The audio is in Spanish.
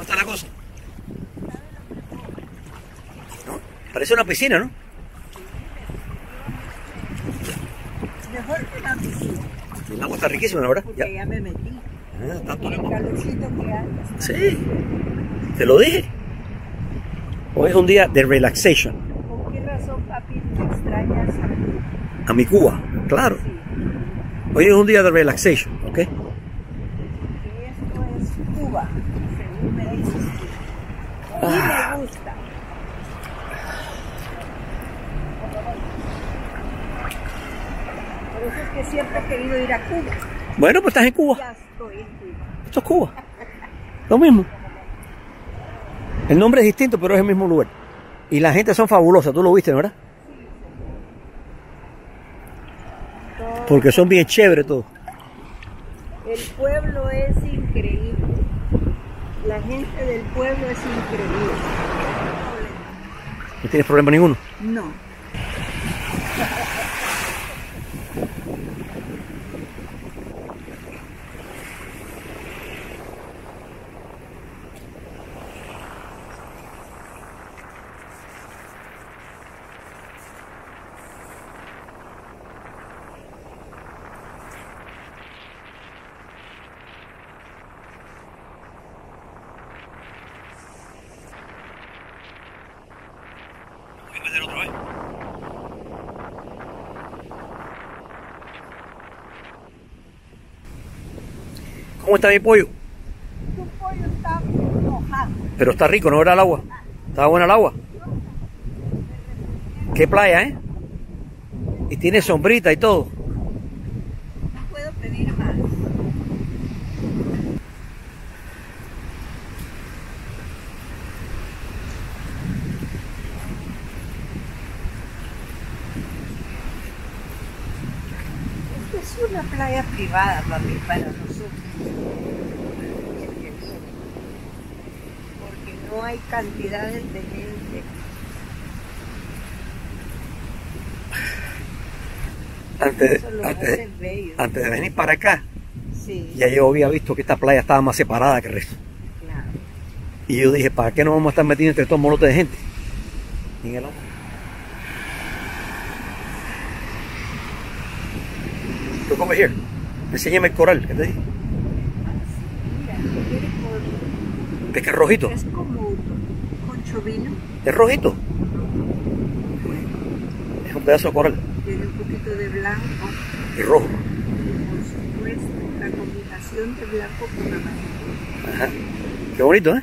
¿Cómo está la cosa? ¿No? Parece una piscina, ¿no? Mejor que una piscina. El agua está riquísima ahora. Porque ya. ya me metí. Ah, tanto el calorcito que hace. Sí. Te lo dije. Hoy es un día de relaxation. ¿Por qué razón, papi, te extrañas a mi Cuba? A mi Cuba, claro. Sí. Hoy es un día de relaxation, ¿ok? Y me gusta. Por eso es que siempre he querido ir a Cuba. Bueno, pues estás en Cuba. Ya estoy en Cuba. Esto es Cuba. Lo mismo. El nombre es distinto, pero es el mismo lugar. Y la gente son fabulosas, tú lo viste, ¿verdad? Todo- Porque son bien chéveres todos. El pueblo es increíble. La gente del pueblo es increíble. No tienes problema ninguno. No. ¿Cómo está mi pollo? Tu pollo está mojado. Pero está rico, ¿no era el agua? ¿Estaba buena el agua? ¿Qué playa, eh? Y tiene sombrita y todo. No puedo pedir más. Esta es una playa privada, papi, para nosotros. Porque no hay cantidades de gente. Antes, antes, antes de venir para acá, Sí, ya yo había visto que esta playa estaba más separada que el resto. claro. Y yo dije, ¿para qué nos vamos a estar metiendo entre estos molotes de gente? En el agua. Look over here. Enséñame el coral, ¿qué te dije? Mira, tiene por- ¿Ves que es rojito? Es como concho vino, Es rojito. Es un pedazo de coral. tiene un poquito de blanco, Y rojo. y por supuesto la combinación de blanco con amarillo. Ajá. Qué bonito, ¿eh?